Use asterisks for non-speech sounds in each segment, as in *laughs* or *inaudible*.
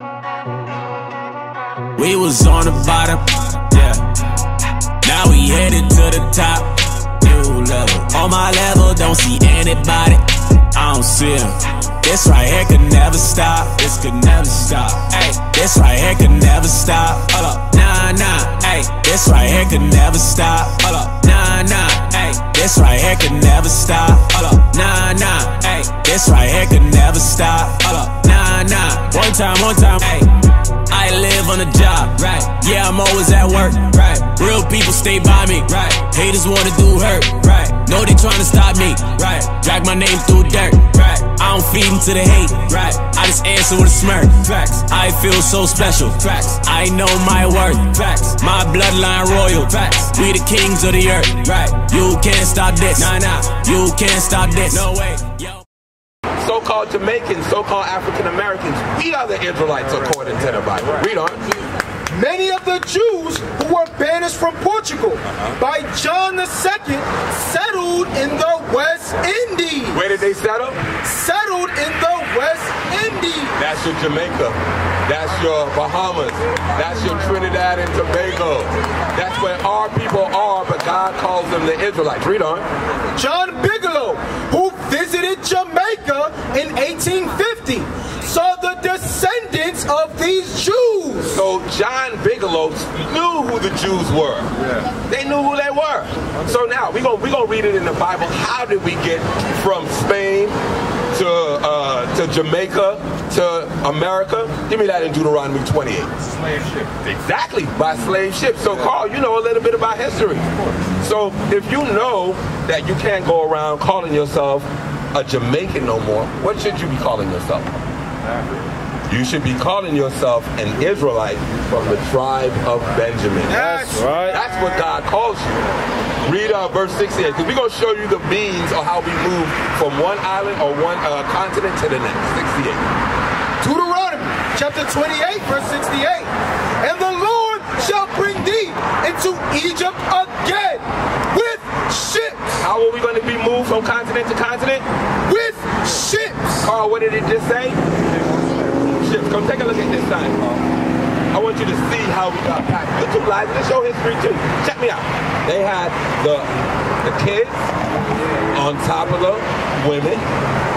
We was on the bottom, yeah. Now we headed to the top, new level. On my level, don't see anybody. I don't see them. This right here could never stop. This could never stop. Hey, this right here could never stop. Hold up, nah nah. Hey, this right here could never stop. Hold up, nah nah. Hey, this right here could never stop. Hold up, nah nah. This right here could never stop. Hold up, nah nah. One time, one time. I live on the job, right? Yeah, I'm always at work, right? Real people stay by me, right? Haters wanna do hurt, right? Know they tryna stop me, right? Drag my name through dirt, right? I don't feed into the hate, right? I just answer with a smirk, facts. I feel so special, facts. I know my worth, facts. My bloodline royal, facts. We the kings of the earth, right? You can't stop this, nah nah. You can't stop this, no way. So-called Jamaicans, so-called African Americans, we are the Israelites according to the Bible. Read on. Many of the Jews who were banished from Portugal uh-huh. by John II settled in the West Indies. Where did they settle? Settled in the West Indies. That's your Jamaica. That's your Bahamas. That's your Trinidad and Tobago. That's where our people are, but God calls them the Israelites. Read on. John Bigelow, who visited Jamaica in 1850, saw the descendants of these Jews. So John Bigelow knew who the Jews were. They knew who they were. So now we're gonna we gonna read it in the Bible. How did we get from Spain to uh, to Jamaica to America? Give me that in Deuteronomy 28. Slave ship. Exactly, by slave ship. So Carl, you know a little bit about history. So if you know that you can't go around calling yourself a Jamaican no more, what should you be calling yourself? You should be calling yourself an Israelite from the tribe of Benjamin. That's right. That's what God calls you. Read uh, verse 68, because we're going to show you the means of how we move from one island or one uh, continent to the next. 68. Deuteronomy chapter 28, verse 68. And the Lord shall bring thee into Egypt again with ships. How are we going to be moved from continent to continent? With ships. Carl, what did it just say? Ships. Come take a look at this side. I want you to see how we got packed. Two live. Let's show history too. Check me out. They had the the kids on top of the women,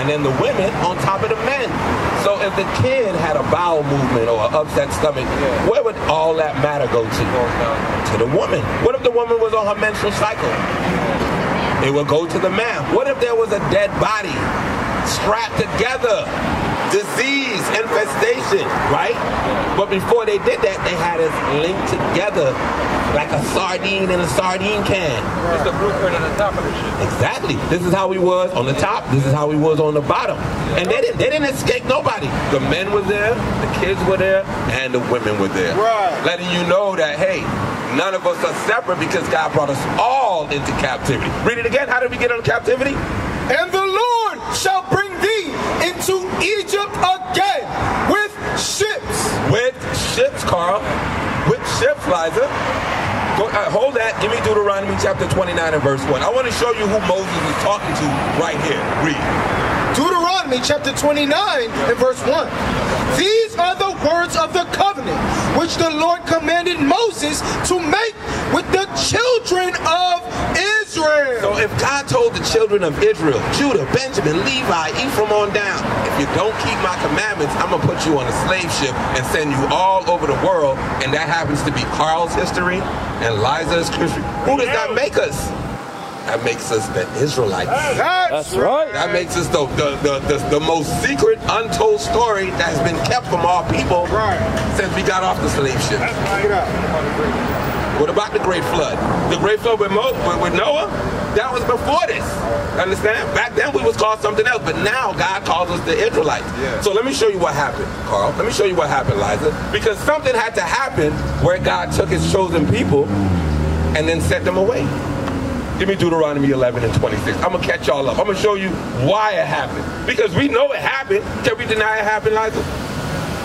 and then the women on top of the men. So if the kid had a bowel movement or an upset stomach, where would all that matter go to? To the woman. What if the woman was on her menstrual cycle? It would go to the man. What if there was a dead body strapped together? Disease, infestation, right? But before they did that, they had us linked together like a sardine in a sardine can. It's the blueprint on the top of the ship. Exactly. This is how we was on the top. This is how we was on the bottom. And they didn't they didn't escape nobody. The men were there, the kids were there, and the women were there. Right. Letting you know that hey, none of us are separate because God brought us all into captivity. Read it again. How did we get into captivity? And the Lord shall bring thee into Egypt again with ships. With ships, Carl. With ships, Liza. Go, uh, hold that. Give me Deuteronomy chapter 29 and verse 1. I want to show you who Moses is talking to right here. Read. Deuteronomy chapter 29 and verse 1. These are the words of the covenant which the Lord commanded Moses to make with the children of Israel. So if God told the children of Israel, Judah, Benjamin, Levi, Ephraim on down, if you don't keep my commandments, I'm going to put you on a slave ship and send you all over the world. And that happens to be Carl's history and Liza's history. Who does that make us? That makes us the Israelites. That's, right. That makes us the, the, the, the, the most secret, untold story that has been kept from our people Right. since we got off the slave ship. Check. What about the Great Flood? The Great Flood with, Mo, with, with Noah? That was before this. Understand? Back then we was called something else, but now God calls us the Israelites. Yeah. So let me show you what happened, Carl. Let me show you what happened, Liza. Because something had to happen where God took his chosen people and then set them away. Give me Deuteronomy 11 and 26. I'm going to catch y'all up. I'm going to show you why it happened. Because we know it happened. Can we deny it happened, Liza?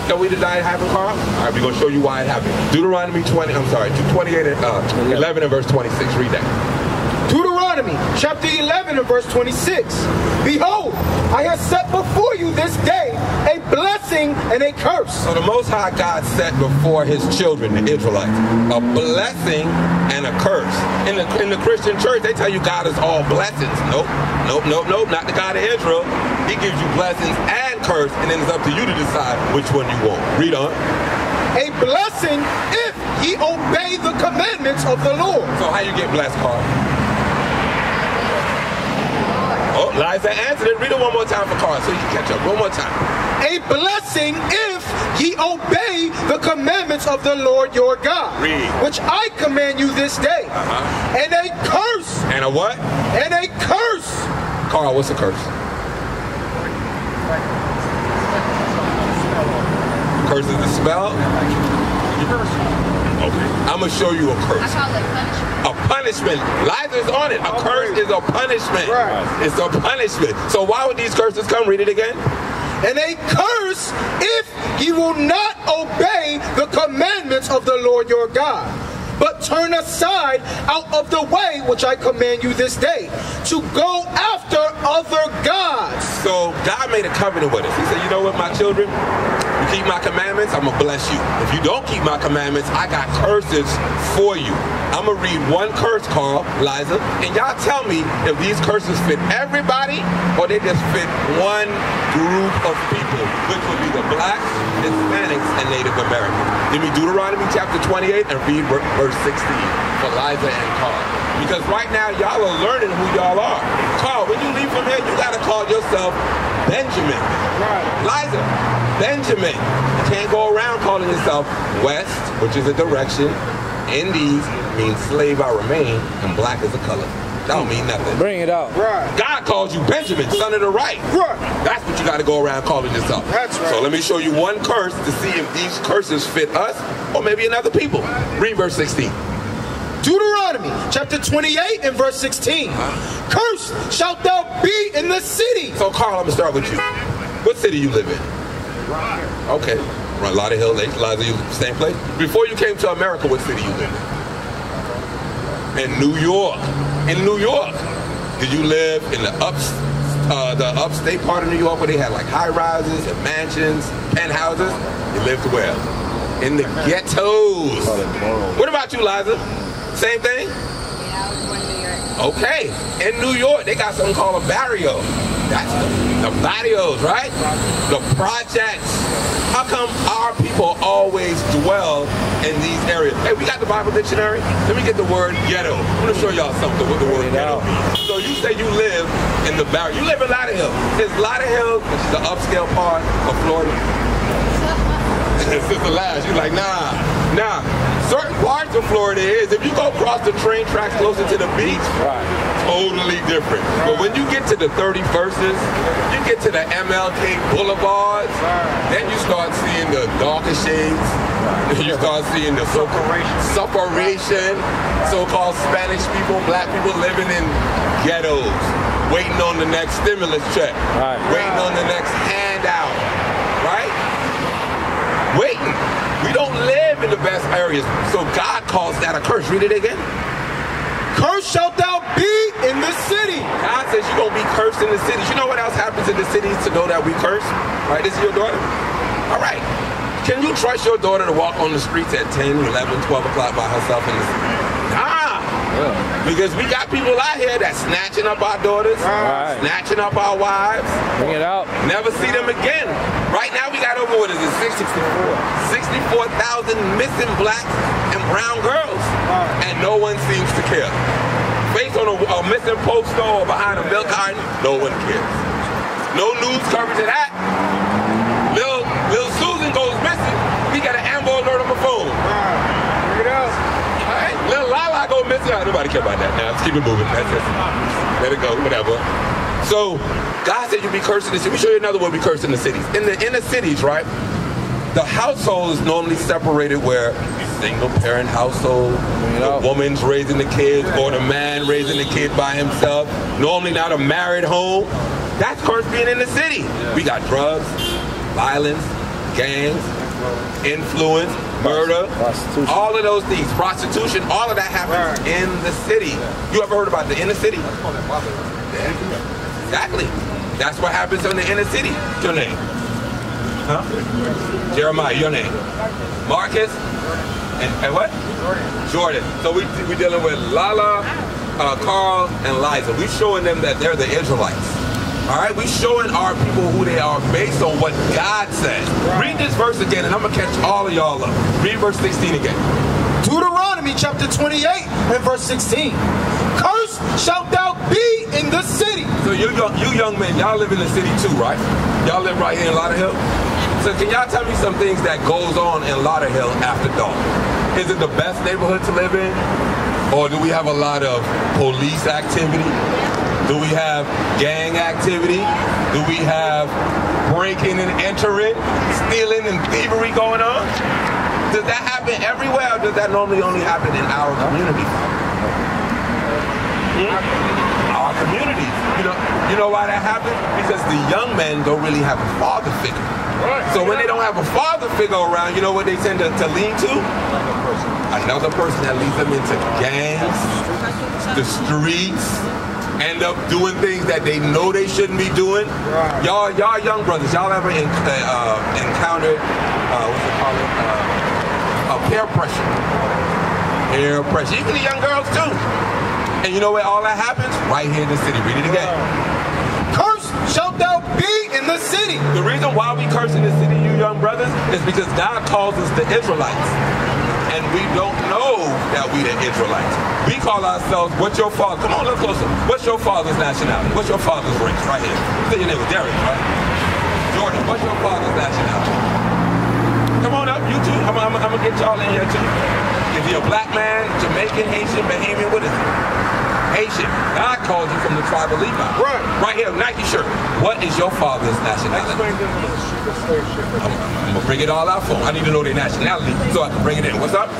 Can we deny it happened, Carl? All right, we're going to show you why it happened. Deuteronomy 20, I'm sorry, 28 and, uh, 11 and verse 26. Read that. Deuteronomy chapter 11 and verse 26. Behold, I have set before you this day a blessing and a curse. So the Most High God set before His children, the Israelites, a blessing and a curse. In the in the Christian church, they tell you God is all blessings. Nope, nope, nope, nope. Not the God of Israel. He gives you blessings and curse, and then it's up to you to decide which one you want. Read on. A blessing if he obey the commandments of the Lord. So how you get blessed, Carl? Oh, Liza answered it. Read it one more time for Carl so you can catch up. One more time. A blessing if ye obey the commandments of the Lord your God, Read. which I command you this day. Uh-huh. And a curse, And a what? and a curse. Carl, what's a curse? Curse is the spell? Okay. I'm going to show you a curse. call it punishment. A punishment. Liza's on it. A curse is a punishment. Right. It's a punishment. So why would these curses come? Read it again. And a curse if ye will not obey the commandments of the Lord your God, but turn aside out of the way which I command you this day, to go after other gods. So God made a covenant with us. He said, you know what, my children? You keep my commandments, I'm going to bless you. If you don't keep my commandments, I got curses for you. I'm going to read one curse, Carl, Liza, and y'all tell me if these curses fit everybody or they just fit one group of people, which would be the blacks, Hispanics, and Native Americans. Give me Deuteronomy chapter 28 and read verse 16 for Liza and Carl. Because right now, y'all are learning who y'all are. Carl, when you leave from here, you got to call yourself Benjamin. Right. Liza, Benjamin. You can't go around calling yourself West, which is a direction. Indies means slave I remain, and black is a color. That don't mean nothing. Bring it out. Right. God calls you Benjamin, son of the right. Right. That's what you got to go around calling yourself. That's right. So let me show you one curse to see if these curses fit us or maybe another people. Read verse 16. Deuteronomy chapter 28 and verse 16. Cursed shalt thou be in the city. So Carl, I'm gonna start with you. What city you live in? Okay. Run Lauderhill, Lake Liza, you same place? Before you came to America, what city you live in? In New York. In New York. Did you live in the ups uh, the upstate part of New York where they had like high rises and mansions, penthouses? You lived where? In the ghettos. What about you, Liza? Same thing? Yeah, I was born in New York. Okay, in New York, they got something called a barrio. That's the, the barrios, right? The projects. How come our people always dwell in these areas? Hey, we got the Bible dictionary. Let me get the word ghetto. I'm gonna show y'all something with the word ghetto means. So you say you live in the barrio. You live in Lauderhill. Is Lauderhill the upscale part of Florida? *laughs* Sister Lash, you're like, nah, nah. Certain parts of Florida is, if you go across the train tracks closer to the beach, Right. totally different. But when you get to the 31st, you get to the MLK Boulevards, then you start seeing the darker shades. You start seeing the separation, so-called Spanish people, black people living in ghettos, waiting on the next stimulus check, Right. waiting on the next handout, right? Waiting. We don't live in the best areas, so God calls that a curse. Read it again. Cursed shalt thou be in the city. God says you're going to be cursed in the cities. You know what else happens in the cities to know that we curse? Right? This is your daughter? All right. Can you trust your daughter to walk on the streets at 10, 11, 12 o'clock by herself in the city? Nah. Because we got people out here that's snatching up our daughters, Right. snatching up our wives, Bring it out. never see them again. Right now we got over, what is it, 64? 64,000 missing black and brown girls. And no one seems to care. Based on a, a missing poster or behind a milk carton, no one cares. No news coverage of that. Lil, Lil Susan goes missing. We got an Amber alert on the phone. Bring it out. All right, Lil Go missing. Ah, Nobody care about that now. Let's keep it moving. That's it. Let it go, whatever. So, God said you be cursing the city. Let me show you another way we curse in the cities. In the inner cities, right? The household is normally separated where single parent household, the woman's raising the kids, or the man raising the kid by himself. Normally not a married home. That's cursed being in the city. We got drugs, violence, gangs, influence, murder, Prostitution. all of those things, prostitution, all of that happens in the city. You ever heard about the inner city? Yeah, exactly. That's what happens in the inner city. Your name? Huh? Jeremiah, your name. Marcus? And, and what? Jordan. Jordan. So we we dealing with Lala, uh, Carl, and Liza. We're showing them that they're the Israelites. All right, we showing our people who they are based on what God says. Read this verse again, and I'm gonna catch all of y'all up. Read verse 16 again. Deuteronomy chapter 28 and verse 16. Cursed shalt thou be in the city. So you young, you young men, y'all live in the city too, right? Y'all live right here in Lauderhill. So can y'all tell me some things that goes on in Lauderhill after dark? Is it the best neighborhood to live in? Or do we have a lot of police activity? Do we have gang activity? Do we have breaking and entering, stealing and thievery going on? Does that happen everywhere or does that normally only happen in our community? Hmm? Our community. You know, you know why that happens? Because the young men don't really have a father figure. So when they don't have a father figure around, you know what they tend to, to lean to? Another person that leads them into gangs, the streets, end up doing things that they know they shouldn't be doing. Y'all, y'all young brothers, y'all ever in, uh, encountered uh, what's it called? Uh, uh, peer pressure. Peer pressure. Even the young girls too. And you know where all that happens? Right here in the city. Read it again. Cursed shalt thou be in the city. The reason why we curse in the city, you young brothers, is because God calls us the Israelites. And we don't know that we the Israelites. We call ourselves, what's your father? Come on, let's closer. What's your father's nationality? What's your father's race? Right here. Say your name was Derek, right? Jordan, what's your father's nationality? Come on up, you two. I'm, I'm, I'm gonna get y'all in here too. If you're a black man, Jamaican, Haitian, Bahamian, what is it? Haitian. God called you from the tribe of Levi. Right. Right here, Nike shirt. What is your father's nationality? Explain to them the street, the slave ship. I'm, I'm gonna bring it all out for them. I need to know their nationality so I can bring it in. What's up?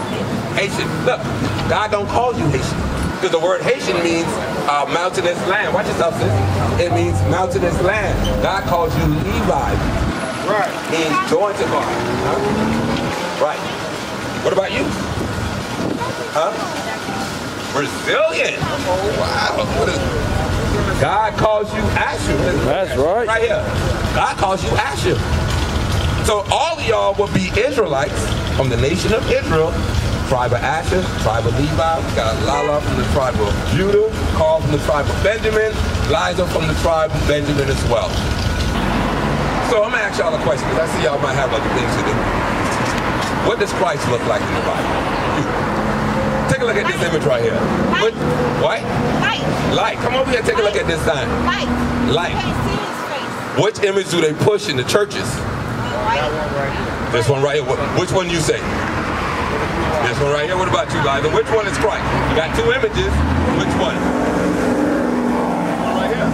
Haitian. Look, God don't call you Haitian. Because the word Haitian means uh, mountainous land. Watch yourself, sis. It means mountainous land. God calls you Levi. Right. Means joined to God. Right. What about you? Huh? Brazilian. Oh, wow. God calls you Asher. That's right. Right here. God calls you Asher. So all of y'all will be Israelites from the nation of Israel, tribe of Asher, tribe of Levi. We got Lala from the tribe of Judah, Carl from the tribe of Benjamin, Liza from the tribe of Benjamin as well. So I'm gonna ask y'all a question because I see y'all might have other things to do. What does Christ look like in the Bible? Take a look at this image right here. What? What? Light. Light. Come over here. Take a look at this sign. Light. Light. You can't see his face. Which image do they push in the churches? This one right here. Which one you say? This one right here. What about you, Liza? Which one is Christ? You got two images. Which one? One right here.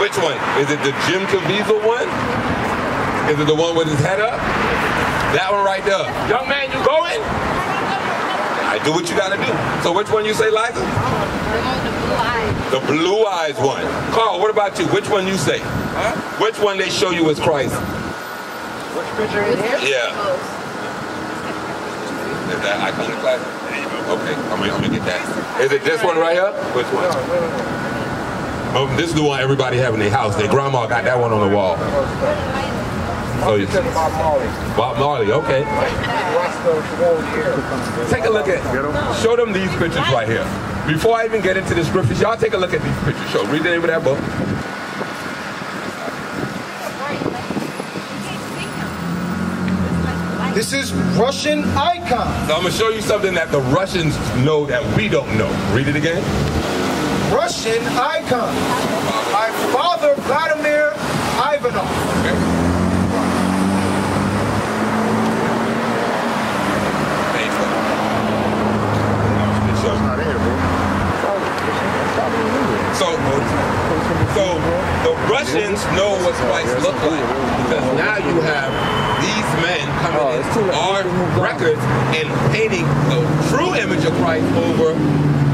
Which one? Is it the Jim Caviezel one? Is it the one with his head up? That one right there. Young man, you going? I do what you gotta do. So which one you say, Liza? The one with the blue eyes. The blue eyes one. Carl, what about you? Which one you say? Huh? Which one they show you is Christ? Which picture in here? Yeah. Is that iconoclast? There you go. Okay, I'm gonna, I'm gonna get that. Is it this one right here? Which one? Oh, this is the one everybody have in their house. Their grandma got that one on the wall. Oh, you Said Bob Marley. Bob Marley, okay. Rasta gold here. Take a look at, show them these pictures right here. Before I even get into the scriptures, y'all take a look at these pictures. Show, read the name of that book. This is Russian icon. So I'm gonna show you something that the Russians know that we don't know. Read it again. Russian icon. By Father Vladimir So, so the Russians know what Christ looked like because now you have these men coming into our records and painting the true image of Christ over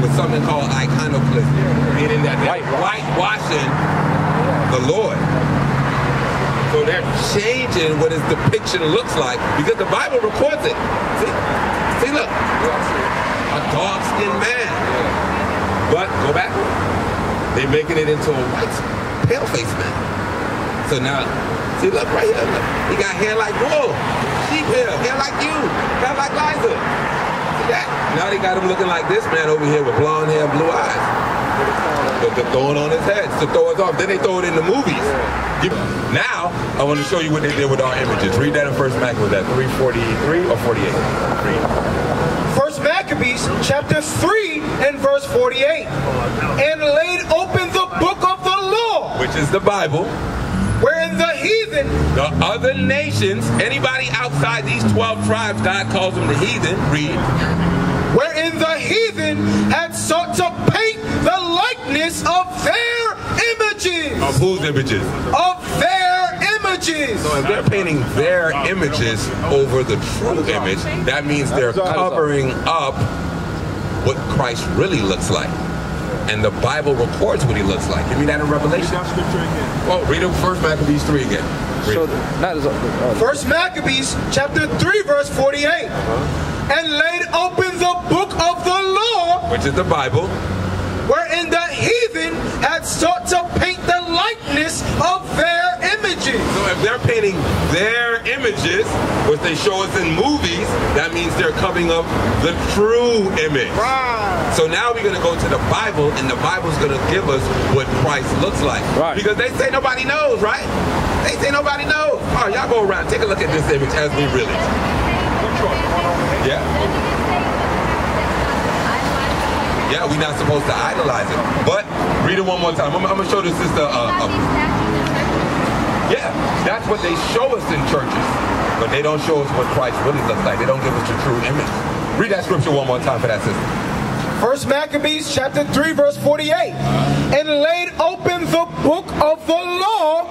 with something called iconoclasm, meaning that they're whitewashing the Lord. So they're changing what his depiction looks like because the Bible records it. See, see, look, a dark-skinned man. But go back. They're making it into a white, pale-faced man. So now, see, look right here. Look. He got hair like wool, sheep hair, hair like you, hair like Liza. See that? Now they got him looking like this man over here with blonde hair and blue eyes. But they're throwing on his head to throw us off. Then they throw it in the movies. Now, I want to show you what they did with our images. Read that in First Mac. Was that 343 or 48? Read. Maccabees chapter 3 and verse 48. And laid open the book of the law, Which is the Bible. wherein the heathen The other nations, anybody outside these 12 tribes, God calls them the heathen. Read. wherein the heathen had sought to paint the likeness of their images. Of whose images? Of their images. So if they're painting their images over the true image, that means they're covering up what Christ really looks like. And the Bible records what he looks like. Give me that in Revelation. Well, read it first Maccabees 3 again. Read So that is uh, First Maccabees chapter 3 verse 48. And laid open the book of the law, Which is the Bible. wherein the heathen had sought to paint the likeness of their images. So if they're painting their images, which they show us in movies, that means they're covering up the true image. So now we're going to go to the Bible, and the Bible's going to give us what Christ looks like. Right. Because they say nobody knows, right? They say nobody knows. Oh, y'all go around, take a look at this image as we really. Yeah. Yeah, we're not supposed to idolize it. But read it one more time. I'm, I'm going to show this sister. Uh, uh, yeah, that's what they show us in churches. But they don't show us what Christ really looks like. They don't give us the true image. Read that scripture one more time for that sister. First Maccabees chapter 3 verse 48. And laid open the book of the law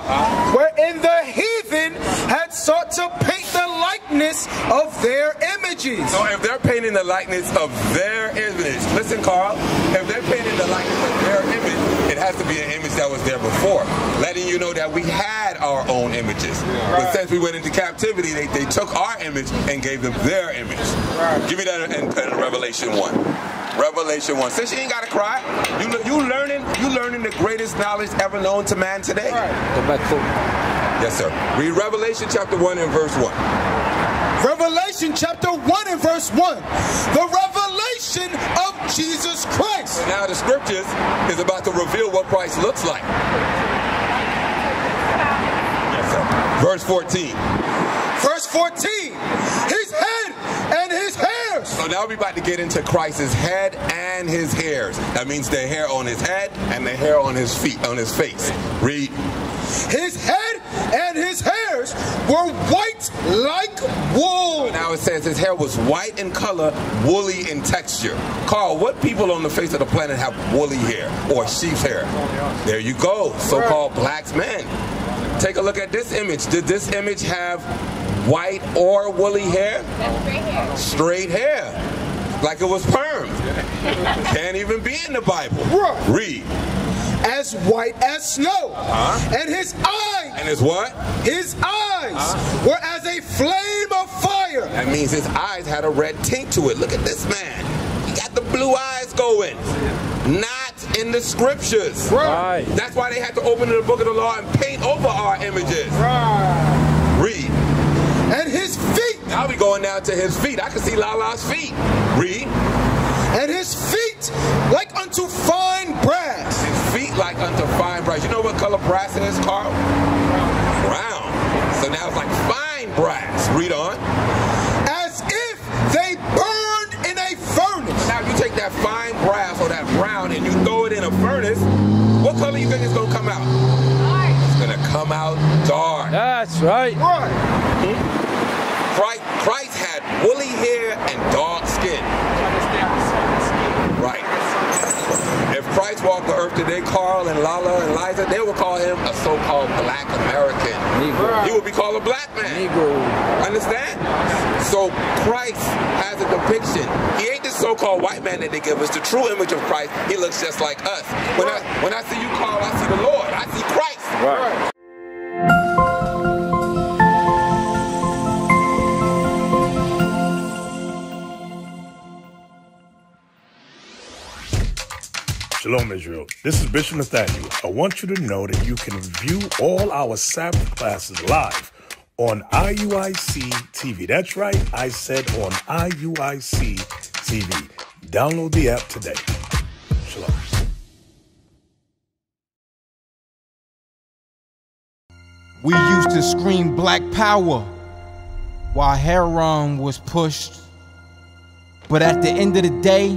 wherein the heathen had sought to paint the likeness of their images. So if they're painting the likeness of their image, listen, Carl, if they're painting the likeness of their image, it has to be an image that was there before, letting you know that we had our own images. But since we went into captivity, they, they took our image and gave them their image. Give me that in, in Revelation 1. Revelation 1. Since you ain't gotta cry, you, you learning you learning the greatest knowledge ever known to man today. the back foot. Yes, sir. Read Revelation chapter 1 and verse 1. Revelation chapter 1 and verse 1. The revelation of Jesus Christ. Now the scriptures is about to reveal what Christ looks like. Yes. Verse 14. Verse 14. His head and his hairs. So now we're about to get into Christ's head and his hairs. That means the hair on his head and the hair on his feet, on his face. Read. His head and his hairs were white like wool. Now it says his hair was white in color, woolly in texture. Carl, what people on the face of the planet have woolly hair or sheep's hair? There you go, so-called black men. Take a look at this image. Did this image have white or woolly hair? Straight hair. Straight hair. Like it was permed. Can't even be in the Bible. Read. As white as snow. Uh-huh. And his eyes. And it's what? His eyes were as a flame of fire. That means his eyes had a red tint to it. Look at this man. He got the blue eyes going. Not in the scriptures. Right. That's why they had to open the book of the law and paint over our images. Right. Read. And his feet. Now we going down to his feet. I can see Lala's feet. Read. And his feet like unto fine brass. Fine brass. You know what color brass is, Carl? Brown. So now it's like fine brass. Read on. As if they burned in a furnace. Now you take that fine brass or that brown and you throw it in a furnace, what color you think is gonna come out? It's gonna come out dark. That's right. Right. Christ, Christ had woolly hair and dark skin. Right. If Christ walked the earth today, Carl and Lala and Liza, they would call him a so-called black American. Negro. He would be called a black man. Negro. Understand? So Christ has a depiction. He ain't this so-called white man that they give us. The true image of Christ, he looks just like us. When I when I see you, Carl, I see the Lord. I see Christ. Right. Shalom, Israel. This is Bishop Nathaniel. I want you to know that you can view all our Sabbath classes live on IUIC TV. That's right, I said on IUIC TV. Download the app today. Shalom. We used to scream black power while heroin was pushed. But at the end of the day,